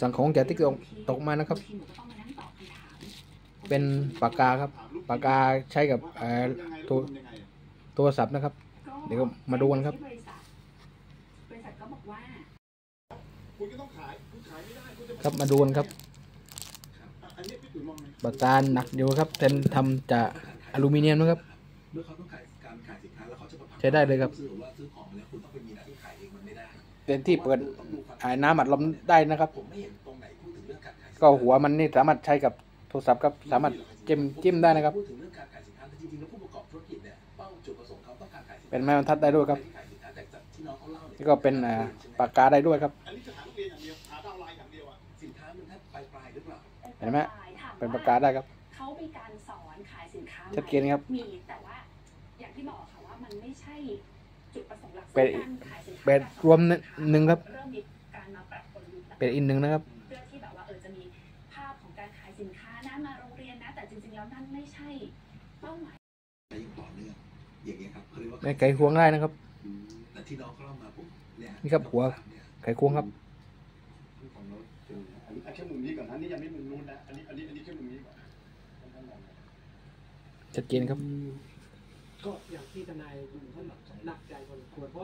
สั่งของจากที่ตกตกมานะครับ เป็นปากกาครับ ปากกาใช้กับเอ่อโทรศัพท์นะครับ เดี๋ยวมาดูกันครับครับมาดูกันครับปากกาหนักอยู่ครับเป็นทำจากอลูมิเนียมนะครับ ใช้ได้เลยครับซื้อว่าซื้อของแล้วคุณต้องไปมีหน้าที่ขายเองมันไม่ได้เป็นที่เปิดอ่าน้ำอัดลมได้นะครับผมไม่เห็นตรงไหนพูดถึงเรื่องการขายสินค้าก็หัวมันนี่สามารถใช้กับโทรศัพท์ครับสามารถจิ้มจิ้มได้นะครับพูดถึงเรื่องการขายสินค้าแต่จริงๆแล้วผู้ประกอบธุรกิจเนี่ยเป้าจุดประสงค์เขาต้องการขายสินค้าเป็นไม้บรรทัดได้ด้วยครับที่ขายสินค้าแต่จากที่น้องเขาเล่าเนี่ยนี่ก็เป็นอ่าปากกาได้ด้วยครับอันนี้จะหาลูกเรียนอย่างเดียวหาดาวน์ไลน์อย่างเดียวอะสินค้ามันแค่ปลายปลายๆหรือเปล่าเห็นไหมเป็นปากกาได้ครับเขามีการสอนขายสินค้าชัดเจนครับมีแต่ว่าอย่างที่บอกค่ะว่า มันไม่ใช่จุดประสงค์หลักเป็นการขายสินค้าเป็นรวมหนึ่งครับ เริ่มมีการมาปรับกลยุทธ์แล้วเป็นอีกหนึ่งนะครับเพื่อที่แบบว่าเออจะมีภาพของการขายสินค้านะมาโรงเรียนนะ แต่จริงๆแล้วนั่นไม่ใช่เป้าหมายใช้อย่างต่อเนื่องอย่างเงี้ยครับเขาเรียกว่าในไขควงได้นะครับอืมแต่ที่น้องเขาเล่ามาปุ๊บเนี่ยนี่ครับหัวเนี่ยไขควงครับของรถอันนี้แค่มุมนี้ก่อนนะนี่ยังไม่มุมนู้นนะอันนี้อันนี้อันนี้แค่มุมนี้ก่อนชัดเจนครับ ก็อย่างที่ทนายท่านหนักใจพอสมควรเพราะ